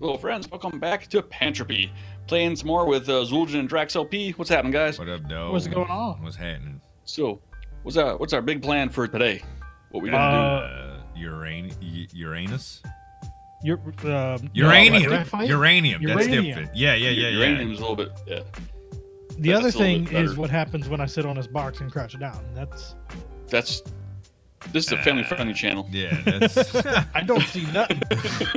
Hello, friends. Welcome back to Pantropy. Playing some more with uh, Zueljin and Draax LP. What's happening, guys? What up, dog? What's going on? What's happening? So, what's our what's our big plan for today? What we gonna Uh, Uran- Uranus? You're, um, Uranium. no, graphite? Uranium. That's Uranium. different. Yeah, yeah, do? yeah, yeah. Uranium's a little bit. Yeah. The other That's a little thing is what happens when I sit on this box and crouch down. That's That's. This is a family-friendly channel. Yeah. I don't see nothing.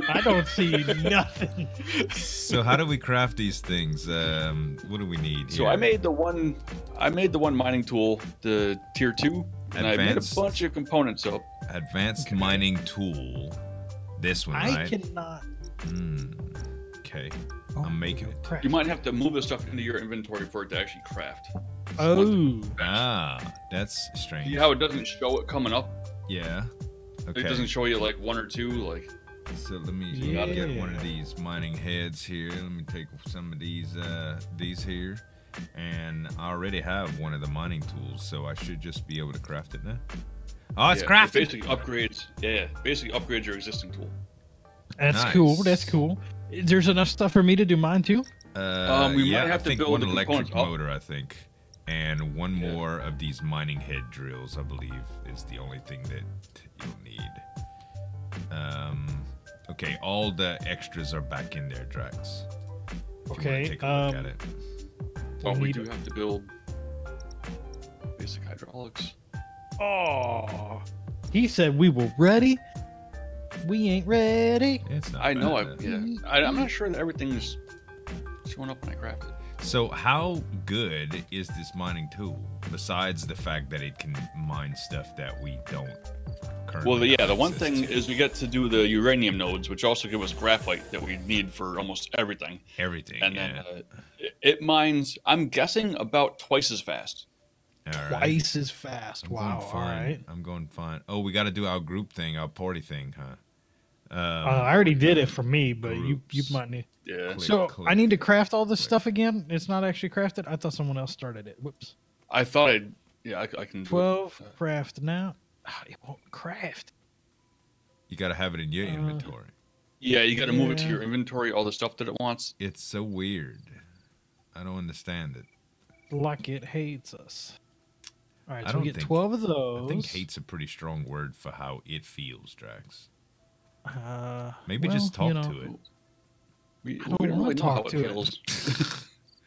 I don't see nothing. so how do we craft these things? Um, what do we need? So here? I made the one. I made the one mining tool, the tier two, and I made a bunch of components up. advanced Okay. mining tool. This one, I right? cannot. Hmm. Okay, Oh, I'm making it. crap. You might have to move the stuff into your inventory for it to actually craft. Oh, Ah, that's strange. See how it doesn't show it coming up? Yeah. Okay. It doesn't show you like one or two. Like So let me Yeah. get one of these mining heads here. Let me take some of these uh these here. And I already have one of the mining tools, so I should just be able to craft it now. Oh, it's yeah, crafted. It basically upgrades. Yeah, yeah, basically upgrades your existing tool. that's Nice. cool. That's cool. There's enough stuff for me to do mine too. Uh, Um, we might yeah, have I to think build one electric components up. motor, I think, and one Yeah. more of these mining head drills. I believe is the only thing that you'll need. Um, okay, all the extras are back in there, Draax. If you Okay, take a look um, at it. Oh, we need- do have to build basic hydraulics. Oh, he said we were ready. We ain't ready. It's not. I know. I, yeah. I, I'm not sure that everything's showing up when I craft it. So, how good is this mining tool? Besides the fact that it can mine stuff that we don't currently. Well, yeah, the one thing to? is we get to do the uranium nodes, which also give us graphite that we need for almost everything. everything. And yeah. then uh, it, it mines. I'm guessing about twice as fast. All right. Twice as fast. I'm wow. going fine. right. I'm going fine. Oh, we got to do our group thing, our party thing, huh? Um, Uh, I already did it for me, but you you might need. Yeah. Click, So click. I need to craft all this click. stuff again. It's not actually crafted. I thought someone else started it. Whoops. I thought I'd. Yeah, I, I can. do it. Twelve craft now. Ah, it won't craft. you got to have it in your uh, inventory. Yeah, you got to move it to your inventory, all the stuff that it wants. It's so weird. I don't understand it. Like it hates us. All right, I so we don't get think- twelve of those. I think hate's a pretty strong word for how it feels, Draax. Uh, Maybe well, just talk you know, to it. We, I don't we don't really know how talk it to it.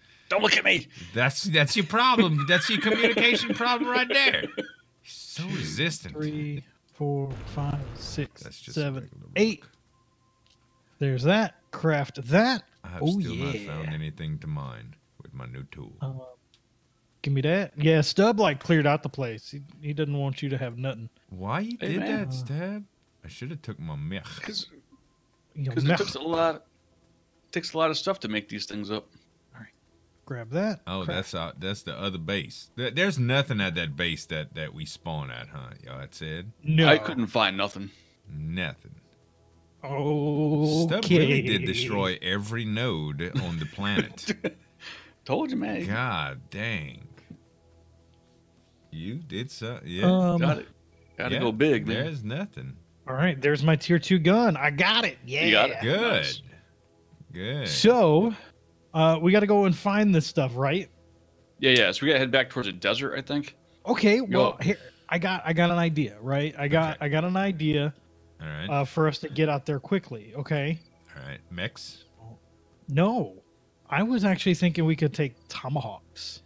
don't look at me. That's that's your problem. that's your communication problem right there. He's so resistant. Three, four, five, six, That's just seven, eight. There's that. Craft that. I have Oh, still not found anything to mine with my new tool. Uh, give me that. Yeah, Stub like cleared out the place. He, he doesn't want you to have nothing. Why you did man. that, Stub? I should have took my mech. Because it takes a lot. Takes a lot of stuff to make these things up. All right, grab that. Oh, craft. that's out. That's the other base. There- There's nothing at that base that that we spawn at, huh? Y'all had said no. I couldn't find nothing. nothing. Oh, Stub really did destroy every node on the planet. Told you, man. God dang. You did so. Yeah. Um, Got it. Got to Yeah, go big, man. There's nothing. All right, there's my tier two gun. I got it. Yeah. You got it? Good. Nice. Good. So, uh, we got to go and find this stuff, right? Yeah, yeah. So we got to head back towards the desert, I think. Okay. Well, Go. here I got I got an idea, right? I got Okay. I got an idea All right. uh, for us to get out there quickly. Okay. All right. Mechs. No, I was actually thinking we could take tomahawks.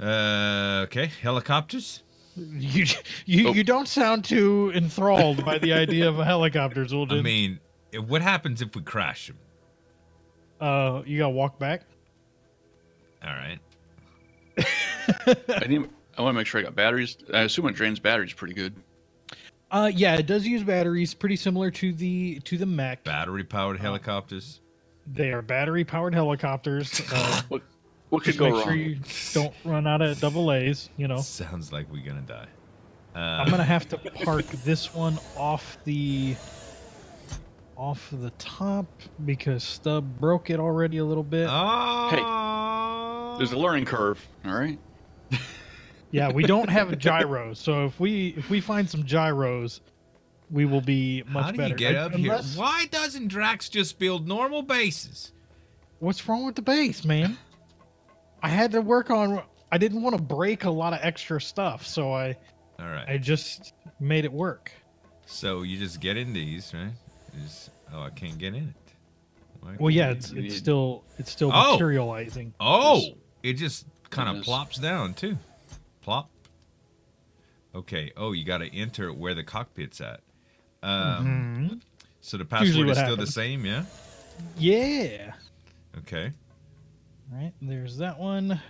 Uh. Okay. Helicopters. You you, Oh. you don't sound too enthralled by the idea of a helicopter, Zueljin. I mean, what happens if we crash them? uh, you gotta walk back. All right. I need. I want to make sure I got batteries. I assume it drains batteries pretty good. Uh, yeah, it does use batteries, pretty similar to the to the mech. Battery powered helicopters. They are battery powered helicopters. Uh, What? What could just go make wrong? sure you don't run out of double A's. You know, Sounds like we're gonna die. Uh, I'm gonna have to park this one off the off the top because Stub broke it already a little bit. Oh. There's a learning curve. All right. Yeah, we don't have gyros, so if we if we find some gyros, we will be much How do better. you get Like, up here? Why doesn't Draax just build normal bases? What's wrong with the base, man? I had to work on. I didn't want to break a lot of extra stuff, so I All right. I just made it work. So you just get in these, right? Just- oh, I can't get in it. Why Well, yeah, it's it's still it's still Oh! materializing. Oh, There's- it just kind of plops down too. Plop. Okay. Oh, you got to enter where the cockpit's at. Um, Mhm. So the password what is still the same, yeah. Yeah. Okay. Right. There's that one.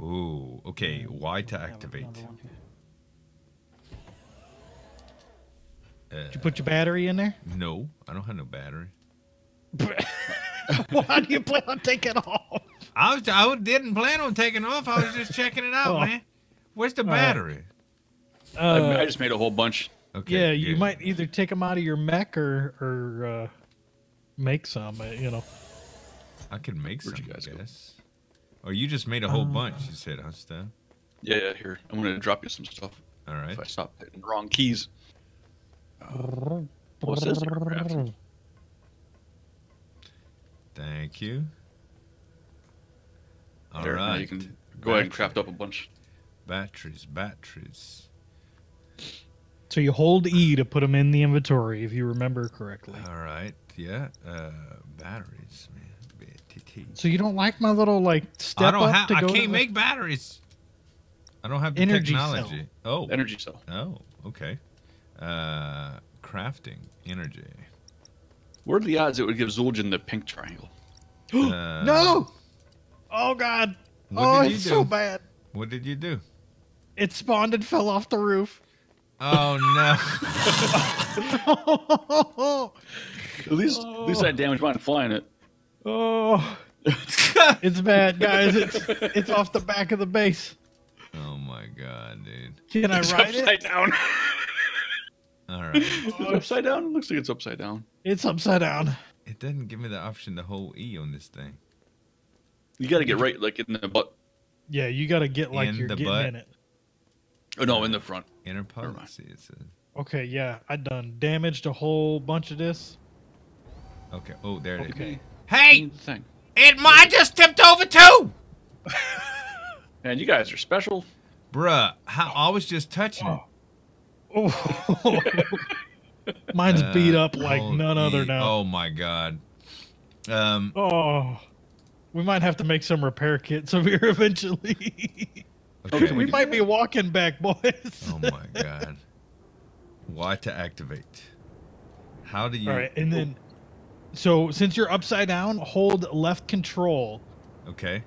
Ooh. Okay. Y to activate. another one here. Uh, Did you put your battery in there? no, I don't have no battery. Why do you plan on taking off? I was I didn't plan on taking off. I was just checking it out, Oh. man. Where's the battery? I, Uh, I just made a whole bunch. Okay. yeah, you good. might either take them out of your mech or or uh, make some. uh, You know. I could make some, Where'd you I guys go? guess. Or you just made a whole Uh, bunch. You said, huh, Steph? Yeah, yeah. Here, I'm gonna drop you some stuff All right. if I stop hitting the wrong keys. What says there, crafting? Thank you. All There, right. you can go ahead and craft up a bunch. Batteries, batteries. So you hold E to put them in the inventory, if you remember correctly. All right. Yeah. Uh, batteries, man. BTT. So you don't like my little like step I don't up have. to I go to can't the- make batteries. I don't have the Energy cell. technology. Oh. Energy cell. Oh. Okay. Uh, crafting energy. What are the odds it would give Zueljin the pink triangle? Uh, No. Oh God. What oh, did you it's do? so bad. What did you do? It spawned and fell off the roof. Oh no. At least, at least I damaged mine flying it. Oh. it's bad, guys. It's it's off the back of the base. oh my god, dude. Can I It's ride it? upside down. All right. Oh, is it upside down? It looks like it's upside down. It's upside down. It doesn't give me the option to hold E on this thing. You got to get right, like in the butt. Yeah, you got to get like In you're the getting butt? in it. Oh no, in the front. Inner Never mind. policy. It says. Okay, yeah, I done damaged a whole bunch of this. Okay. Oh, there it is. Okay. Hey, Thing. it I just tipped over too. Man, you guys are special. Bruh, how, I was just touching it. Oh, mine's beat Uh, up like none other now. Oh my god. Um. Oh, we might have to make some repair kits over here eventually. Okay. we might be walking back, boys. Oh my god. Why to activate. How do you? All right, and then, so since you're upside down, hold left control, Okay.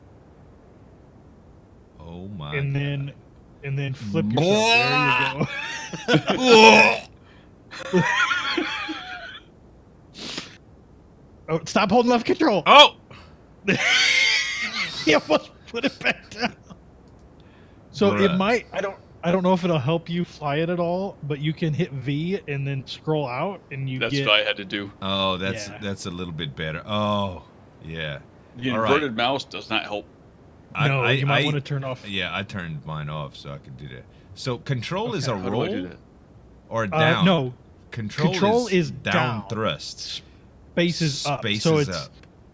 Oh my. and god. then, and then flip yourself. There you go. oh, stop holding left control. oh. he almost put it back down. So it might. I don't. I don't know if it'll help you fly it at all, but you can hit V and then scroll out, and you That's get. what I had to do. Oh, that's Yeah. that's a little bit better. Oh, yeah. The All right. inverted mouse does not help. I, no, I, you might I- want to turn off. Yeah, I turned mine off so I could do that. So control is a Okay, How do I do roll that? or Uh, down? no, Control, control is, is down, down. thrust. space is up. Space so is it's up.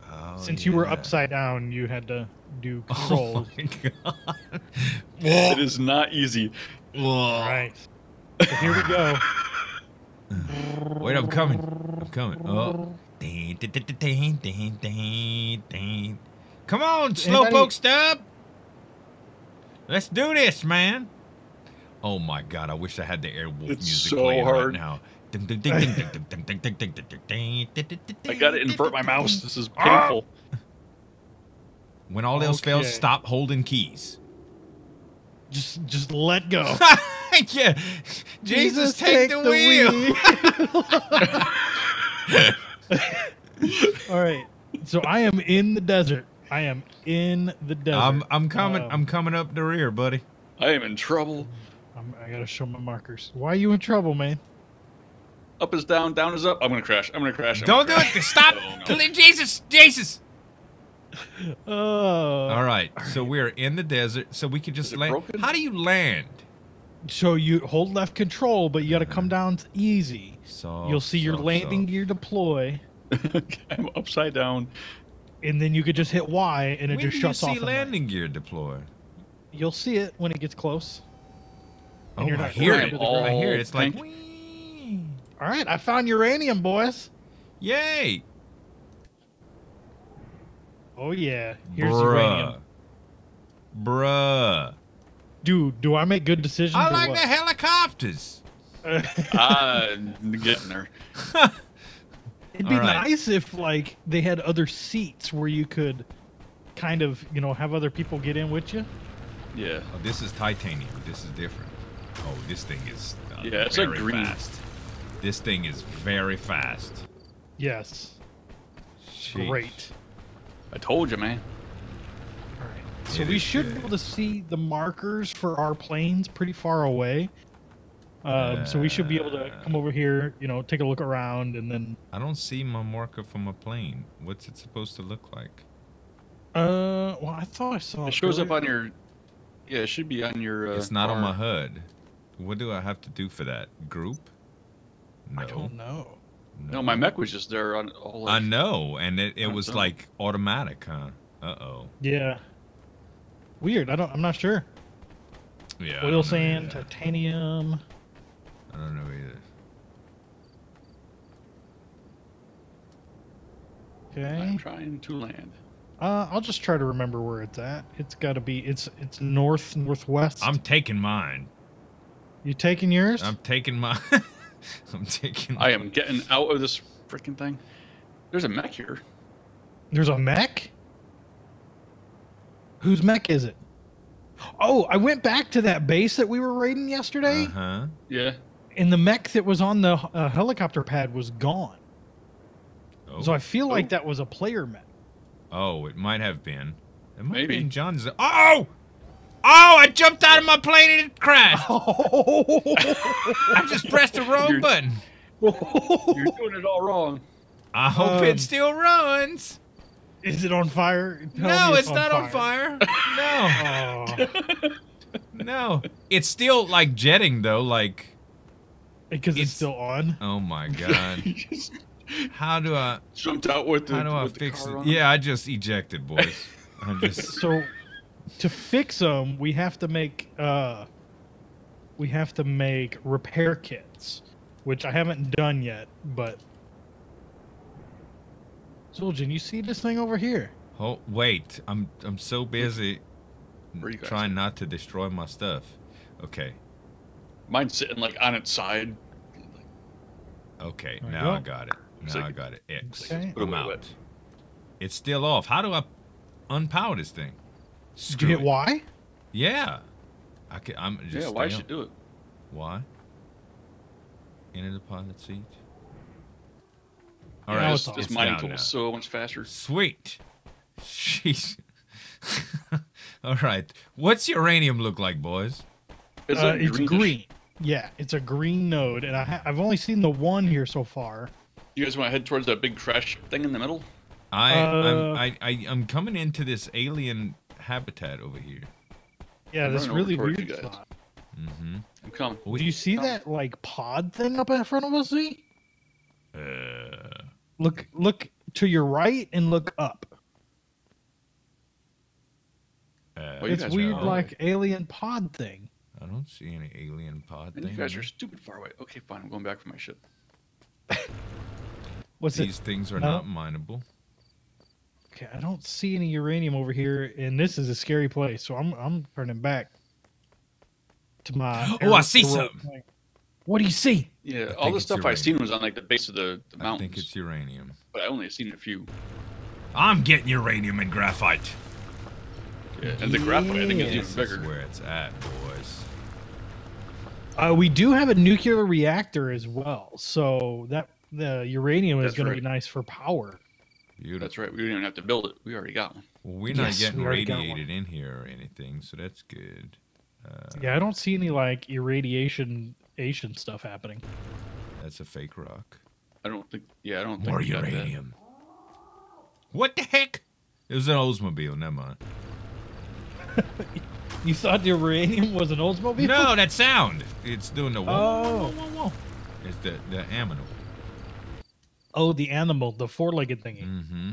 Oh, since you were upside down, you had to do controls. Oh my god. it is not easy. All right. So here we go. Wait, I'm coming. I'm coming. Oh. Come on, slowpoke stub. Let's do this, man. Oh my god, I wish I had the Airwolf music so playing hard. right now. I gotta invert my mouse. This is painful. When all else fails, stop holding keys. Just just let go. yeah. Jesus, take, the, wheel. All right. So I am in the desert. I am in the desert. I'm I'm coming Um, I'm coming up the rear, buddy. I am in trouble. I'm, I gotta show my markers. Why are you in trouble, man? Up is down, down is up. I'm gonna crash. I'm gonna crash. I'm Don't gonna do crash. it. Stop. Oh, no. Jesus, Jesus. Oh. All right. So we're in the desert, so we can just land. broken? How do you land? So you hold left control, but you got to come down easy. So You'll see your soft, landing soft. gear deploy, I'm upside down. and then you could just hit Y, and it When just do you shuts see off. and landing gear deploy? You'll see it when it gets close. And Oh, you're I not hear it. to I hear it. It's like, Thank- "Whee." All right, I found uranium, boys. yay, Oh yeah, here's bruh, uranium. bruh. Dude, do I make good decisions? I or like what? the helicopters. Ah, getting there. It'd be All right. nice if like they had other seats where you could kind of, you know, have other people get in with you. Yeah. Oh, this is titanium. This is different. Oh, this thing is uh, Yeah, it's like very green. fast. This thing is very fast. Yes. Sheesh. Great. I told you, man. All right. So It we should good. be able to see the markers for our planes pretty far away. Um, so we should be able to Uh. come over here, you know, take a look around, and then. I don't see my marker from a plane. What's it supposed to look like? Uh, well, I thought I saw. It shows up on your. Yeah, it should be on your. Uh, it's not on my HUD. What do I have to do for that? Group? No. I don't know. No, my mech was just there on all. I know, and it, it was don't. like automatic, huh? Uh oh. Yeah. Weird. I don't. I'm not sure. Yeah. Oil sand, either. titanium. I don't know either. Okay. I'm trying to land. Uh, I'll just try to remember where it's at. It's got to be. It's it's north northwest. I'm taking mine. You taking yours? I'm taking my. I'm taking. I am getting out of this freaking thing. There's a mech here. There's a mech. Whose mech is it? Oh, I went back to that base that we were raiding yesterday, Uh huh. Yeah. and the mech that was on the uh, helicopter pad was gone. Oh. So I feel like Oh. that was a player mech. oh, it might have been. It might Maybe. Have been John's. Oh! Oh! I jumped out of my plane and it crashed. I just pressed the wrong You're- button. You're doing it all wrong. I hope Um, it still runs. Is it on fire? Tell no, me it's, not on fire. no, Oh, no. It's still like jetting though. Like, because it's, It's- still on. oh my god. How do I? jumped out with the. How do I with the fix it? on Yeah, I just ejected, boys. I just. So, to fix them, we have to make uh, we have to make repair kits, which I haven't done yet. But Zueljin, you see this thing over here? Oh wait, I'm I'm so busy Where you trying not to destroy my stuff. Okay, Mine's sitting like on its side. okay, There you now I got it. Now like I got it. X. Okay. I'm out. It's still off. How do I unpower this thing? Did Screw you it. Y? Yeah, I can. I'm just. Yeah, why should on- do it? Why? Enter the pilot seat. Yeah, All now right, it's this this mining tool is so much faster. Sweet. Jeez. All right. What's uranium look like, boys? It's, Uh, it's green. Yeah, it's a green node, and I ha- I've only seen the one here so far. You guys want to head towards that big trash thing in the middle? I, Uh, I'm, I, I, I'm coming into this alien habitat over here. Yeah, I'm this really towards weird you spot. Mm-hmm. I'm coming. Do you see that like pod thing up in front of us? Z? Uh, Look, look to your right and look up. uh, it's guys are weird, far like alien pod thing. I don't see any alien pod And thing. you guys are stupid far away. Okay, fine. I'm going back for my ship. What's These it? things are No. not mineable. Okay, I don't see any uranium over here, and this is a scary place. So I'm I'm turning back to my. Oh, I see aerial something. point. What do you see? Yeah, all the it's stuff I uranium. seen was on like the base of the, the I mountains, think it's uranium. but I only seen a few. I'm getting uranium and graphite. Yeah, and the graphite I think is even This is bigger. where it's at, boys. Uh, we do have a nuclear reactor as well, so that the uranium is going right. to be nice for power. Beautiful. That's right. We didn't even have to build it. We already got one. Well, we're Yes, not getting we already got one. radiated in here or anything, so that's good. Uh, Yeah, I don't see any like irradiation Asian stuff happening. That's a fake rock. I don't think. Yeah, I don't think. More we got that. uranium. What the heck? It was an Oldsmobile. Never mind. You thought the uranium was an Oldsmobile? No, that sound. It's doing the whoa, Oh. whoa, whoa, whoa. It's the the aminal. Oh, the animal, the four-legged thingy. Mm-hmm.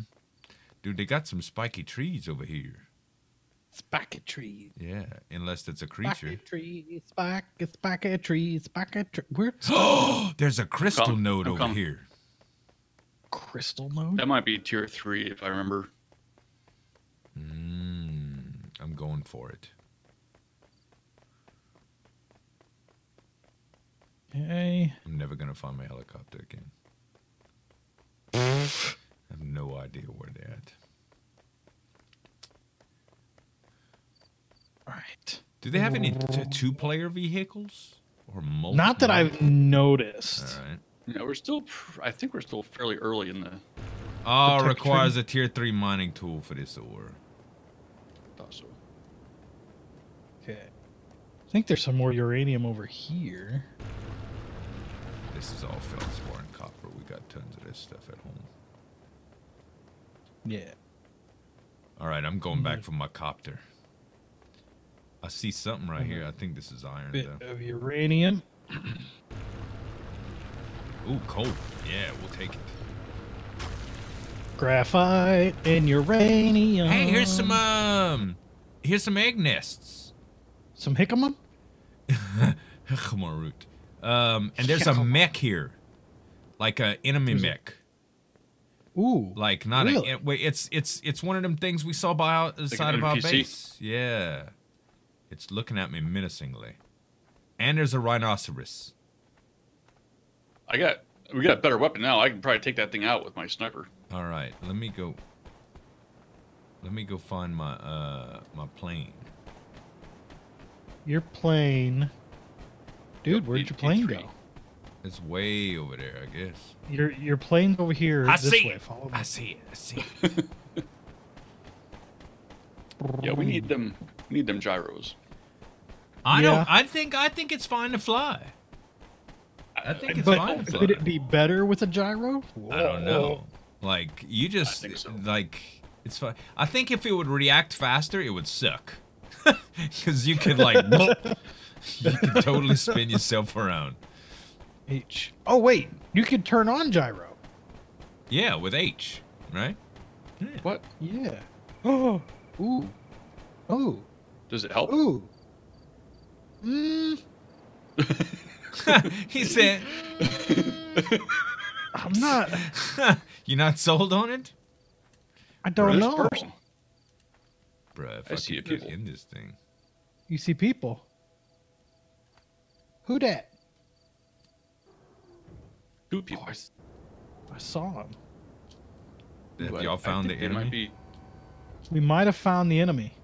Dude, they got some spiky trees over here. Spiky trees. Yeah, unless it's a creature. Spiky tree. Spiky, spiky tree. Spiky tree. Where? There's a crystal Come, node I'm over coming. here. Crystal node? That might be tier three if I remember. Mm, I'm going for it. Okay. I'm never gonna find my helicopter again. I have no idea where they're at. All right. Do they have any t- two-player vehicles or multiple? Not that I've noticed. All right. Yeah, we're still. pr- I think we're still fairly early in the. Ah, oh, tech requires a tier three mining tool for this ore. Thought So. Okay. I think there's some more uranium over here. This is all feldspar and copper. We got tons of this stuff at home. Yeah. All right, I'm going back for my copter. I see something right here. I think this is iron, Bit though. of uranium. Ooh, coal. Yeah, we'll take it. Graphite and uranium. Hey, here's some um, here's some egg nests. Some? Come on, root. Um, and there's a mech here, like a enemy There's a- mech. Ooh. Like not Really? a. Wait, it's it's it's one of them things we saw by out the Like side of our base. Yeah, it's looking at me menacingly. And there's a rhinoceros. I got. We got a better weapon now. I can probably take that thing out with my sniper. All right, let me go. Let me go find my uh my plane. Your plane. Dude, Yep, where'd need your plane go? It's way over there, I guess. Your your plane's over here. I this see way. it. Follow me. I see it. I see it. Yeah, we need them. We need them gyros. I Yeah. don't. I think. I think it's fine to fly. I uh, think it's But fine to fly. could it be better with a gyro? I don't know. Like you just think so. like it's fine. I think if it would react faster, it would suck. Because you could like, you can totally spin yourself around. H. Oh wait, you could turn on gyro. Yeah, with H, right? What? Yeah. Oh. Ooh. Oh. Does it help? Ooh. Mm, he said, I'm not. "You're not sold on it, I don't This know. person. Bruh, If I I, see could it, get people. in this thing, You see people. Who that? Two Oh, people. I saw him. have y'all found the enemy? Might be, We might have found the enemy.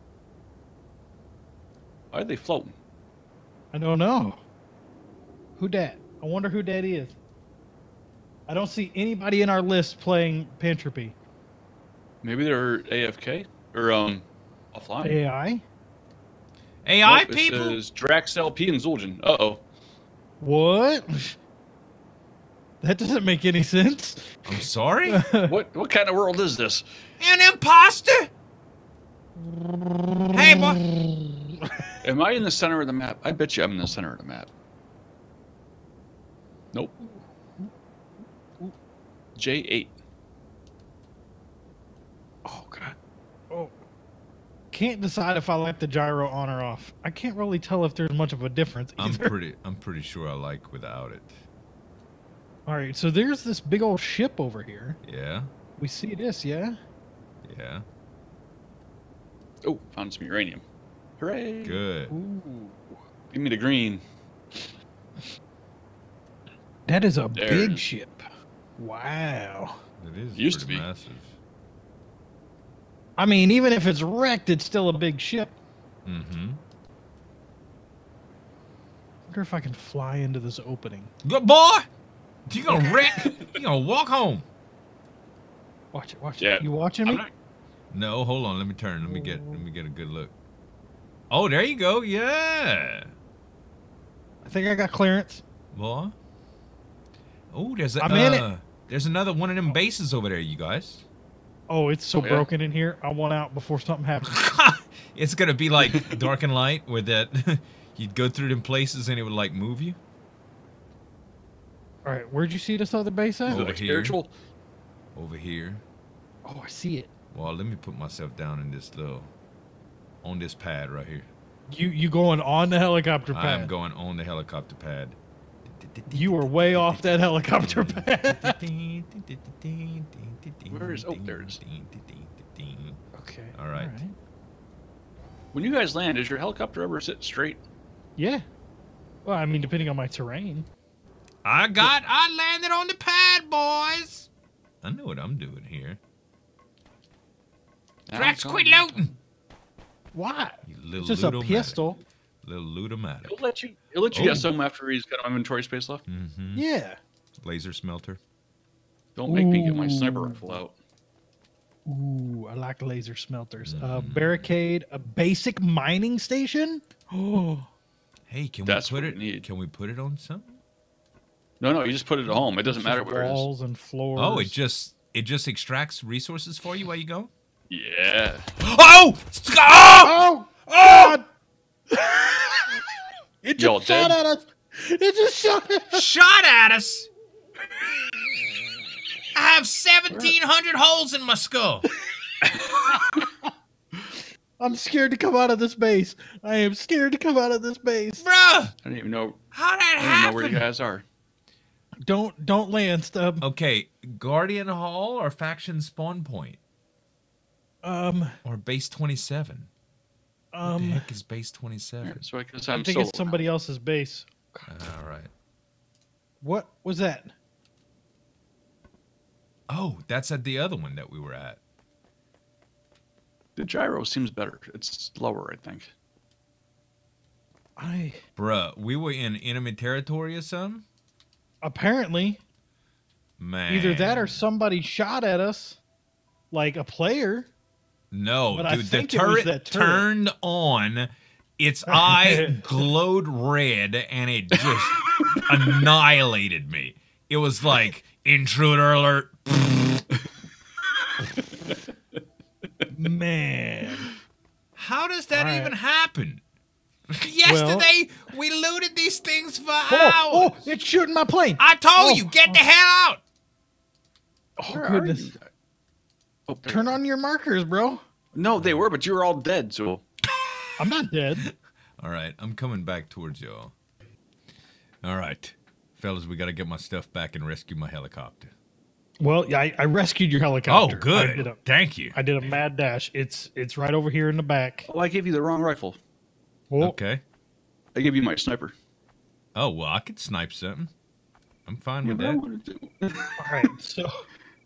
why are they floating? I don't know. Who dat? I wonder who dat is. I don't see anybody in our list playing Pantropy. Maybe they're AFK or um offline. AI? AI Nope, it people. says Draax LP and Zueljin. Uh oh. What? That doesn't make any sense. I'm sorry, What what kind of world is this? an imposter. Hey, boy. Am I in the center of the map? I bet you I'm in the center of the map. Nope. J8. Oh god. Oh. Can't decide if I like the gyro on or off. I can't really tell if there's much of a difference Either. I'm pretty. I'm pretty sure I like without it. All right, so there's this big old ship over here. Yeah, We see this, yeah? yeah. Oh, found some uranium. Hooray! Good. Ooh. Give me the green. That is a There. big ship. Wow. It is Used to pretty be. massive. I mean, even if it's wrecked, it's still a big ship. Mm-hmm. wonder if I can fly into this opening. Good boy. You gonna wreck? you gonna walk home? Watch it, watch Yeah. it. You watching me? Not, No, hold on. Let me turn. Let me get. Let me get a good look. Oh, there you go. Yeah, I think I got clearance. boy. Oh, there's a. I'm in it. uh, There's another one of them bases over there, you guys. Oh, it's so Oh, yeah? broken in here. I want out before something happens. It's gonna be like Dark and Light, where that you'd go through them places and it would like move you. All right, where'd you see this other base at? Over Like here. spiritual. Over here. Oh, I see it. Well, let me put myself down in this little, on this pad right here. You you going on the helicopter pad? I'm going on the helicopter pad. You were way off that helicopter pad. Where is- oh, there it is. okay. All right. When you guys land, does your helicopter ever sit straight? Yeah. Well, I mean, depending on my terrain. I got, I landed on the pad, boys. I know what I'm doing here. Draax, quit looting. What? You little It's just a ludomatic. pistol. Little ludomatic. He'll let you. He'll let you Oh. get some after he's got inventory space left. Mm-hmm. Yeah. Laser smelter. Don't make me get my sniper rifle out. Ooh, I like laser smelters. Uh, Mm. barricade, a basic mining station. Oh, Hey, can That's we put it? need. Can we put it on something? No, no, you just put it at home. It doesn't matter where it is. walls and floors. Oh, it just it just extracts resources for you while you go. Yeah. Oh! Oh! Oh, Oh! It just shot did? at us. It just shot at us. Shot at us? I have 1,700 holes in my skull. I'm scared to come out of this base. I am scared to come out of this base. Bro! I don't even know how that I don't happen? know where you guys are. Don't don't land, Stub. Okay, Guardian Hall or faction spawn point? Um or base 27. Um, the heck is base 27? So I, I'm I think it's somebody else's base. All right. What was that? Oh, that's at the other one that we were at. The gyro seems better. It's lower, I think. I. Bruh, we were in enemy territory or something? Apparently. Man. Either that or somebody shot at us, like a player. No, But I dude, the think it was turret, that turret. turned on. Its eye glowed red and it just annihilated me. It was like intruder alert. Man, How does that All right. even happen? Yesterday we looted these things for oh, oh hours. oh, it's shooting my plane. I told oh, you, get oh. the hell out. Oh Where are goodness! You? Oh, Turn on your markers, bro. No, they were, but you were all dead. So I'm not dead. All right, I'm coming back towards y'all. All right, fellas, we got to get my stuff back and rescue my helicopter. Well, yeah, I, I rescued your helicopter. Oh, good. a, Thank you. I did a mad dash. It's it's right over here in the back. oh, I gave you the wrong rifle. Oh, Okay. I gave you my sniper. Oh well, I could snipe something. I'm fine Yeah, with that. All right. So,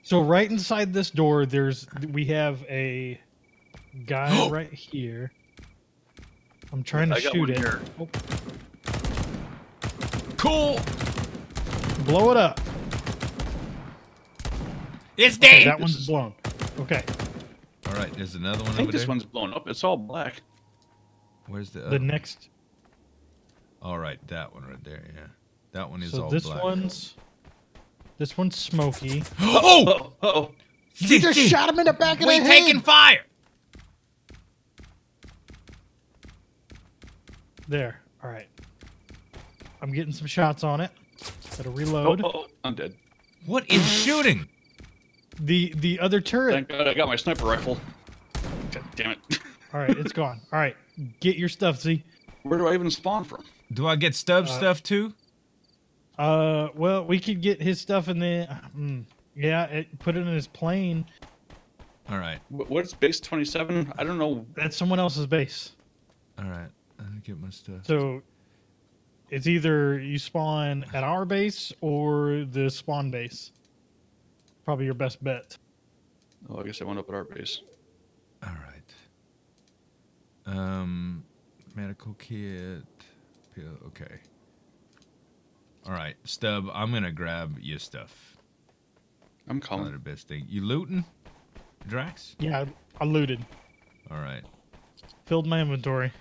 so right inside this door, there's we have a guy right here. I'm trying to I shoot it. here. Oh, Cool. blow it up. It's Okay, dead. that one's blown. Okay. All right, there's another one I think over this there. one's blown up. It's all black. Where's the? The other- next. All right, that one right there. Yeah, that one is So all this black. one's. This one's smoky. oh, Oh, oh. You just shot him in the back of we the head. We taking fire. There. All right. I'm getting some shots on it. Gotta Oh, reload. oh, oh, I'm dead. What is shooting? The the other turret. Thank God I got my sniper rifle. God damn it. All right, it's gone. All right, get your stuff, Z. Where do I even spawn from? Do I get stub Uh, stuff too? Uh, well, we could get his stuff in the. Mm, yeah, it, put it in his plane. All right, What's base 27? I don't know. That's someone else's base. all right. Let me get my stuff. So it's either you spawn at our base or the spawn base. Probably your best bet. Oh, I guess I went up at our base. All right. Um, medical kit. Pill. Okay. All right, Stub. I'm gonna grab your stuff. I'm calling. calling. the best thing. You looting, Draax? Yeah, I looted, All right. filled my inventory.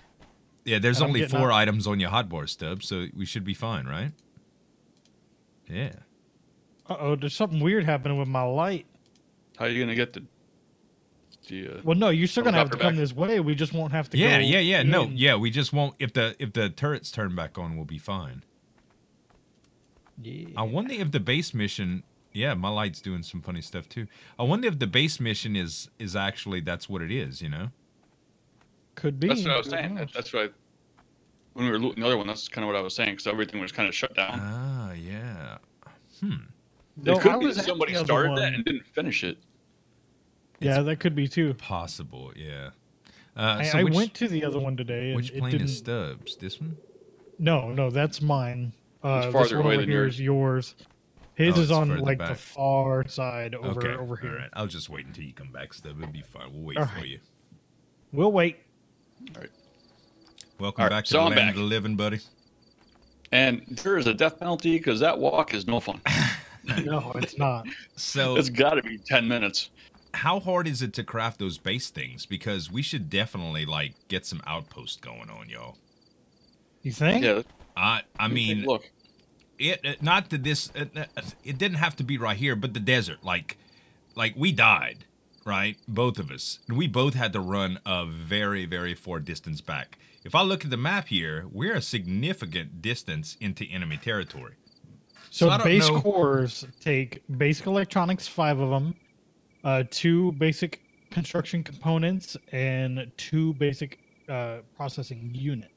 Yeah, there's And only four up. items on your hotbar stub, so we should be fine, right? Yeah. Uh oh, there's something weird happening with my light. How are you gonna get the? the. Uh, Well, no, you're still gonna have to Helicopter come this way. We just won't have to. Yeah, go yeah, yeah. No, yeah. We just won't. If the if the turrets turn back on, we'll be fine. Yeah. I wonder if the base mission. Yeah, my light's doing some funny stuff too. I wonder if the base mission is is actually that's what it is. You know. Could be. that's what I was saying. knows? That's what. I, when we were looting the other one, that's kind of what I was saying. because everything was kind of shut down. Ah, yeah. Hmm. No, it could I be that somebody started one. that and didn't finish it. Yeah, that could be too. Possible. Yeah. Uh, I, so I which, went to the other one today. And which it plane didn't, is Stub's? This one. No, no, that's mine. Uh, It's this farther one away over than here yours. is yours. His Oh, is it's on further like the back. far side over okay. over here. All right. I'll just wait until you come back, Stub. It'll be fine. We'll wait All for right. you. We'll wait. Alright. Welcome All right, back to so the I'm land back. of the living, buddy. And there is a death penalty because that walk is no fun. No, it's not. So it's got to be 10 minutes. how hard is it to craft those base things? Because we should definitely like get some outposts going on, y'all. You think? Yeah. I I mean, look. it, it not that this it, it didn't have to be right here, but the desert, like like we died, right? Both of us, and we both had to run a very very far distance back. If I look at the map here, we're a significant distance into enemy territory. So, I don't base know- cores take basic electronics, five of them, uh, two basic construction components, and two basic uh, processing unit.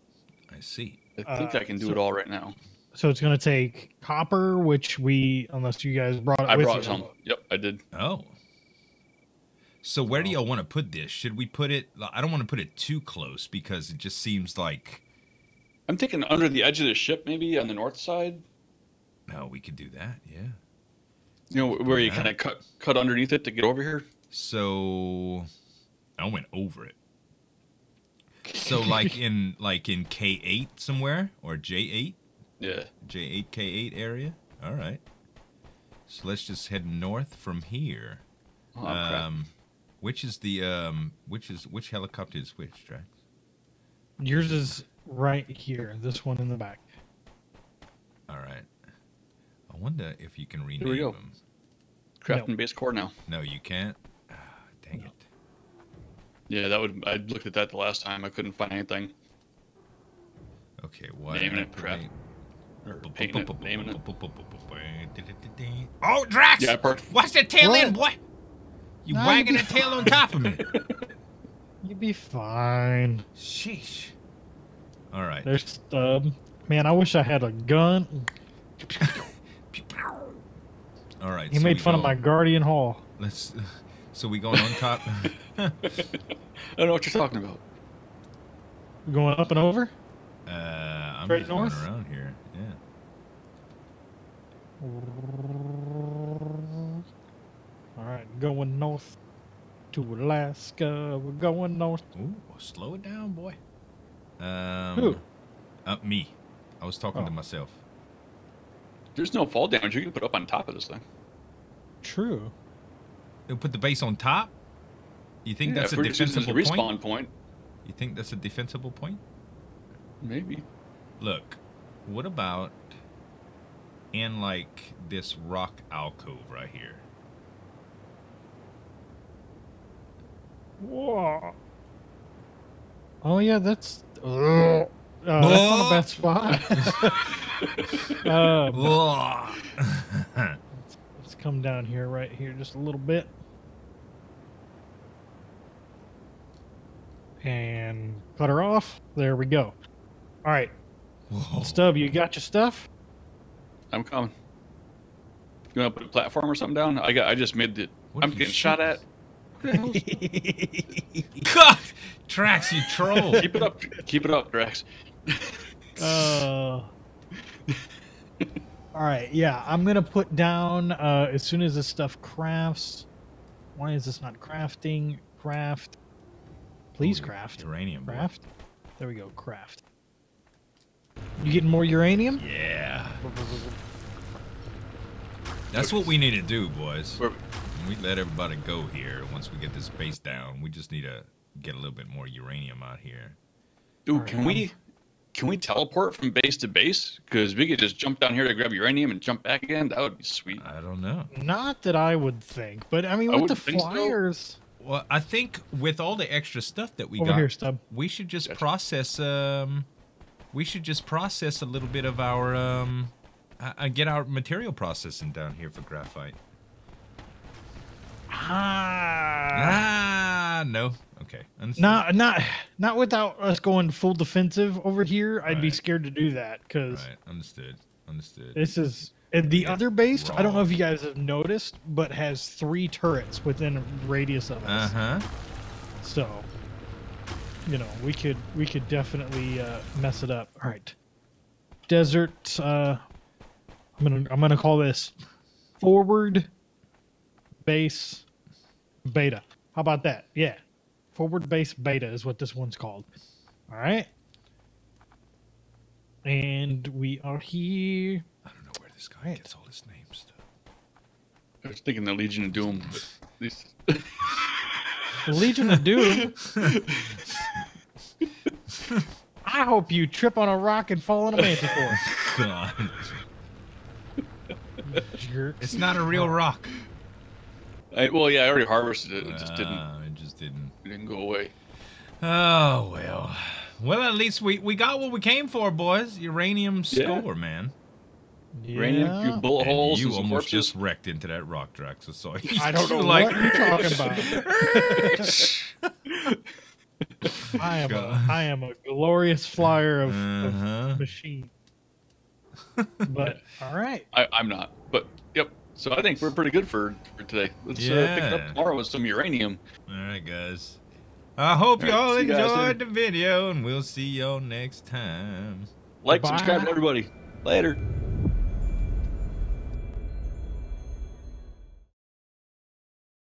I see. I think Uh, I can do so- it all right now. So it's going to take copper, which we, unless you guys brought it I with brought you. some. Yep, I did. Oh. So where do y'all want to put this? Should we put it? I don't want to put it too close because it just seems like I'm thinking under the edge of the ship, maybe on the north side. no, we could do that. Yeah. You know, where you kind of cut cut underneath it to get over here. So I went over it. So like in like in K eight somewhere or J eight, Yeah. J eight K eight area. All right. So let's just head north from here. Oh, crap. um, which is the um, which is which helicopter is which, Draax? Yours is right here. This one in the back. All right. I wonder if you can rename Here we go. them. Crafting base core now. No, you can't. Ah, dang it. Yeah, that would. I looked at that the last time. I couldn't find anything. Okay, what? Naming it, crap. Or painting it, naming it. Oh, Draax! Yeah, I parked. Watch that tail What? end, boy! You No, wagging you- that tail on top of me. You'd be fine. Sheesh. All right. There's Stub. Man, I wish I had a gun. All right. He so made we fun of my Guardian Hall. Let's. Uh, so we going on top. I don't know what you're talking about. Going up and over? Uh, I'm Straight just going north? around here. Yeah. All right, going north to Alaska. We're going north. Ooh, slow it down, boy. Um, Who? Uh, me. I was talking to Oh. myself. There's no fall damage you can put up on top of this thing. True. They'll put the base on top. You think Yeah, that's a we're just using defensible this point? respawn point, You think that's a defensible point? maybe. Look, what about in like this rock alcove right here? Whoa. Oh yeah, that's. Uh, that's not a bad spot. um, Ugh. let's come down here, right here, just a little bit. And cut her off. There we go. All right, Whoa. Stub, you got your stuff? I'm coming. You want to put a platform or something down? I got. I just made the. What I'm getting shot us? at. Who the hell's- God, Trax, you troll. Keep it up. Keep it up, Draax. Uh, all right, yeah, I'm gonna put down uh, as soon as this stuff crafts. Why is this not crafting? Craft. Please Ooh, craft. Uranium. boy. Craft. There we go. Craft. You getting more uranium? Yeah. That's what we need to do, boys. We let everybody go here once we get this base down. We just need to get a little bit more uranium out here. Dude, Alright, can we can we teleport from base to base? Because we could just jump down here to grab uranium and jump back again. That would be sweet. I don't know. Not that I would think, but I mean, I with the wouldn't so. Flyers. Well, I think with all the extra stuff that we Over got, here, Stub. we should just Gotcha. process. Um, we should just process a little bit of our um, uh, uh, get our material processing down here for graphite. Ah. Ah, no. Okay. understood. Not not not without us going full defensive over here. I'd be scared to do that because Right. Understood. Understood. this is and the other base. I don't know if you guys have noticed, but has three turrets within a radius of us. Uh huh. So, you know, we could we could definitely uh, mess it up. All right, desert. Uh, I'm gonna I'm gonna call this forward base beta. How about that? Yeah, forward base beta is what this one's called. All right, and we are here. I don't know where this guy gets all his names. I was thinking the Legion of Doom, but these. The Legion of Doom. I hope you trip on a rock and fall in a manticore. God. Jerk. It's not a real rock. I, well, yeah, I already harvested it. It just didn't. Ah, it just didn't. It didn't go away. Oh well. Well, at least we we got what we came for, boys. Uranium Yeah. score, man. Uranium, Yeah. few bullet And holes, you almost corpses. just wrecked into that rock, Draax. So I don't know like, what you're talking about. I am a, God. I am a glorious flyer of, Uh-huh. of machine. But all right, I, I'm not, but yep. So I think we're pretty good for, for today. Let's uh, pick it up tomorrow with some uranium. All right, guys. I hope All right, y'all see you guys enjoyed later. the video, and we'll see y'all next time. Like, Bye. subscribe, everybody. Later.